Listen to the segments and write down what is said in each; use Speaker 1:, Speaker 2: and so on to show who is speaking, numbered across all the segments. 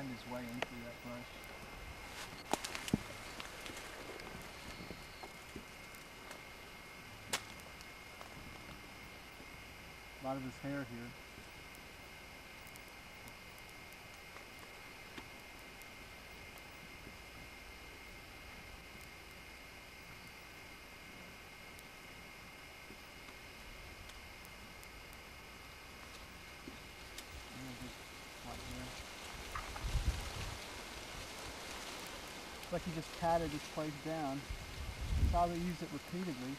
Speaker 1: find his way in through that brush. A lot of his hair here. And his white hair. It's like he just patted his place down. Probably used it repeatedly.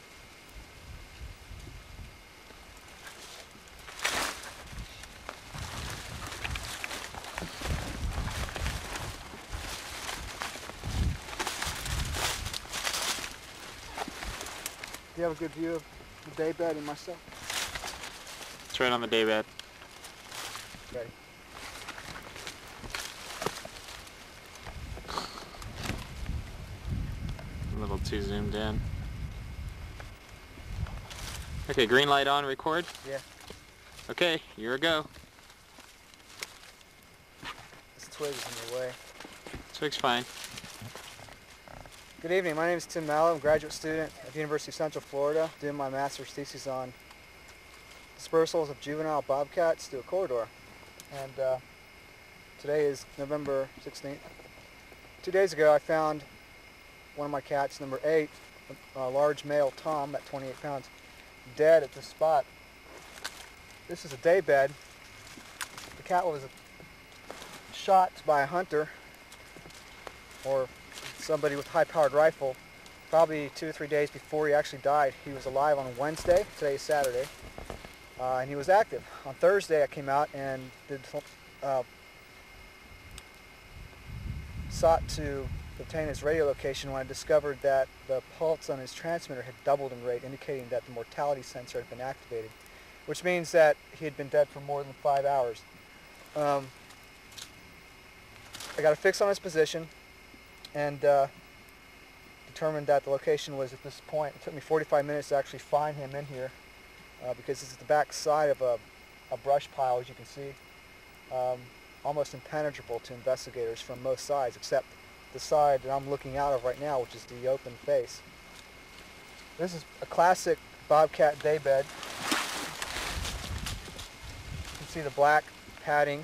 Speaker 1: Do you have a good view of the daybed and myself?
Speaker 2: It's right on the daybed.
Speaker 1: Okay.
Speaker 2: Too zoomed in. Okay, green light on, record?
Speaker 1: Yeah.
Speaker 2: Okay, here we go.
Speaker 1: This twig's in the way.
Speaker 2: Twig's fine.
Speaker 1: Good evening. My name is Tim Mallow. I'm a graduate student at the University of Central Florida doing my master's thesis on dispersals of juvenile bobcats through a corridor. And uh, today is November 16th. Two days ago I found one of my cats, number 8, a, a large male tom at 28 pounds, dead at this spot. This is a day bed. The cat was shot by a hunter or somebody with a high-powered rifle probably two or three days before he actually died. He was alive on Wednesday. Today is Saturday. Uh, and he was active. On Thursday I came out and did, uh, sought to obtain his radio location when I discovered that the pulse on his transmitter had doubled in rate, indicating that the mortality sensor had been activated, which means that he had been dead for more than five hours. Um, I got a fix on his position and uh, determined that the location was at this point. It took me 45 minutes to actually find him in here uh, because this is the back side of a, a brush pile, as you can see. Um, almost impenetrable to investigators from most sides, except the side that I'm looking out of right now, which is the open face. This is a classic bobcat daybed. You can see the black padding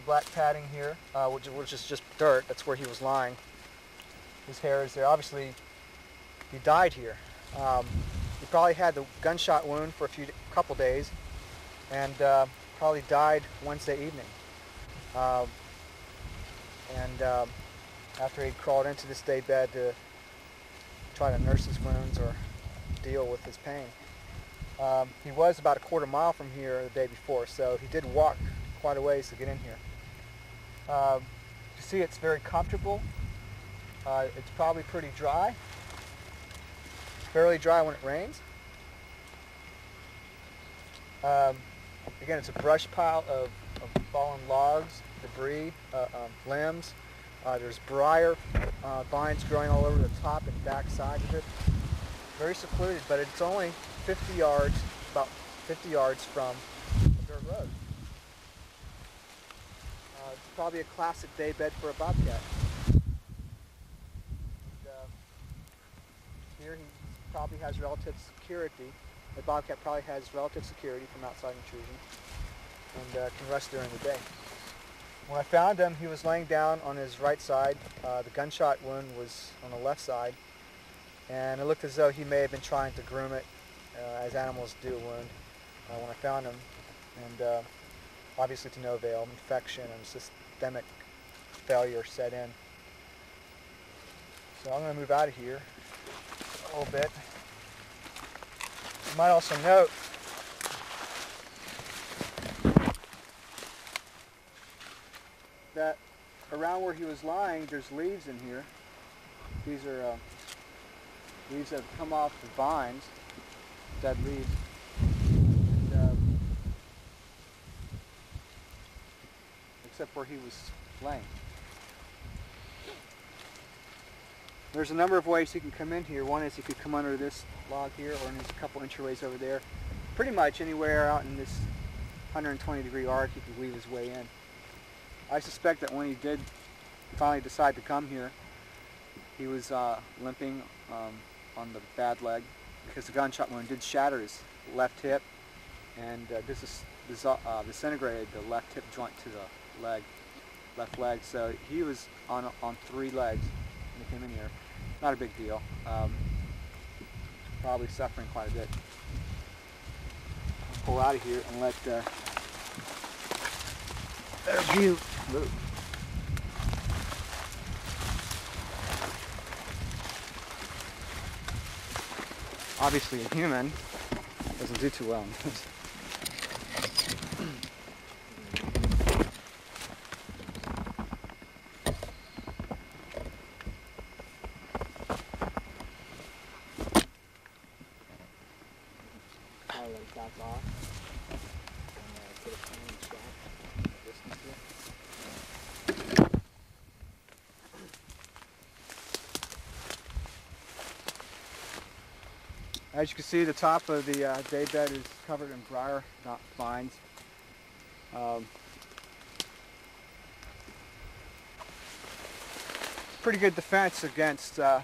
Speaker 1: the black padding here, uh, which, which is just dirt. That's where he was lying. His hair is there. Obviously, he died here. Um, he probably had the gunshot wound for a few, couple days, and uh, probably died Wednesday evening. Um, and um, after he crawled into this day bed to try to nurse his wounds or deal with his pain. Um, he was about a quarter mile from here the day before, so he did walk quite a ways to get in here. Um, you see it's very comfortable. Uh, it's probably pretty dry. Fairly dry when it rains. Um, again, it's a brush pile of, of fallen logs, debris, uh, um, limbs. Uh, there's briar uh, vines growing all over the top and back side of it. Very secluded, but it's only 50 yards, about 50 yards from a dirt road. Uh, it's probably a classic day bed for a bobcat. And, uh, here he probably has relative security. The bobcat probably has relative security from outside intrusion and uh, can rest during the day. When I found him, he was laying down on his right side. Uh, the gunshot wound was on the left side, and it looked as though he may have been trying to groom it, uh, as animals do wound, uh, when I found him. And uh, obviously to no avail, infection and systemic failure set in. So I'm going to move out of here a little bit. You might also note that around where he was lying, there's leaves in here. These are uh, leaves that have come off the vines, dead leaves. And, uh, except where he was laying. There's a number of ways he can come in here. One is he could come under this log here, or there's a couple entryways over there. Pretty much anywhere out in this 120 degree arc he could weave his way in. I suspect that when he did finally decide to come here, he was uh, limping um, on the bad leg because the gunshot wound did shatter his left hip and uh, dis- dis- uh, disintegrated the left hip joint to the leg, left leg. So he was on on three legs when he came in here. Not a big deal. Um, probably suffering quite a bit. I'll pull out of here and let view. Move. Obviously, a human doesn't do too well
Speaker 3: let that off. And uh, put a clean shot distance here.
Speaker 1: As you can see, the top of the uh, daybed is covered in briar, not vines. Um, pretty good defense against uh,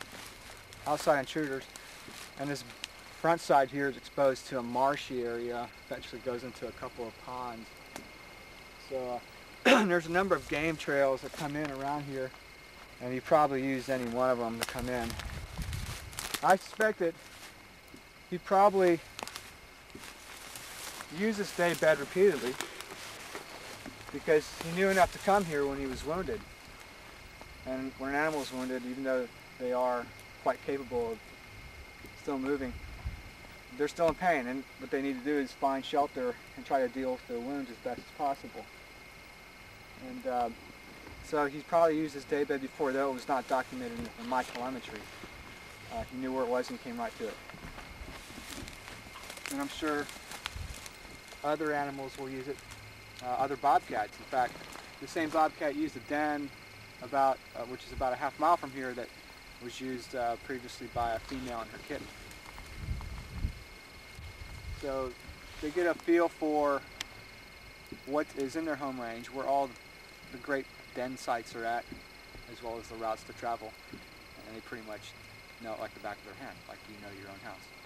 Speaker 1: outside intruders. And this front side here is exposed to a marshy area. Eventually goes into a couple of ponds. So uh, there's a number of game trails that come in around here, and you probably used any one of them to come in. I suspect that he probably used this day bed repeatedly because he knew enough to come here when he was wounded. And when an animal is wounded, even though they are quite capable of still moving, they're still in pain. And what they need to do is find shelter and try to deal with their wounds as best as possible. And um, so he's probably used this day bed before, though it was not documented in, in my telemetry. Uh, he knew where it was and came right to it and I'm sure other animals will use it, uh, other bobcats. In fact, the same bobcat used a den about, uh, which is about a half mile from here, that was used uh, previously by a female and her kitten. So they get a feel for what is in their home range, where all the great den sites are at, as well as the routes to travel, and they pretty much know it like the back of their hand, like you know your own house.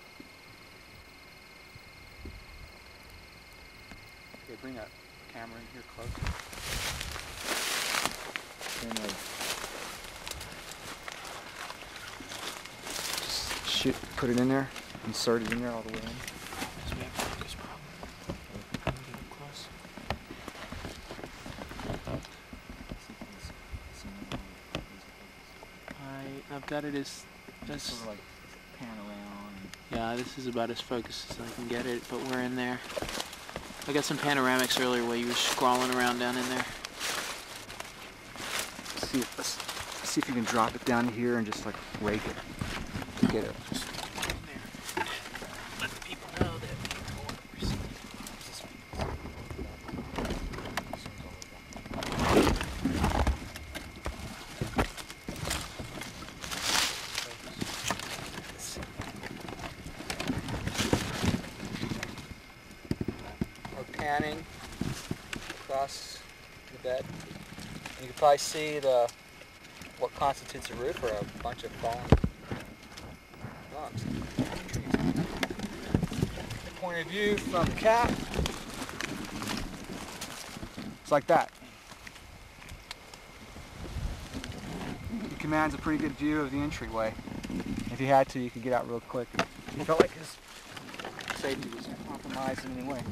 Speaker 1: Okay, bring that camera in here close.
Speaker 3: Then
Speaker 1: Just shoot, put it in there, insert it in there all the way in.
Speaker 2: So we have a focus problem. Can we get up close? I, I've got it as, as
Speaker 3: sort of like pan around.
Speaker 2: Yeah, this is about as focused as I can get it, but we're in there. I got some panoramics earlier while you were scrawling around down in there.
Speaker 1: See if let's see if you can drop it down here and just like rake it to get it.
Speaker 2: Just in there. Let the people know that we're
Speaker 1: We're panning across the bed. You can probably see the what constitutes a roof or a bunch of fallen logs. Point of view from the cap. It's like that. He commands a pretty good view of the entryway. If you had to, you could get out real quick. He felt like his safety was compromised in any way.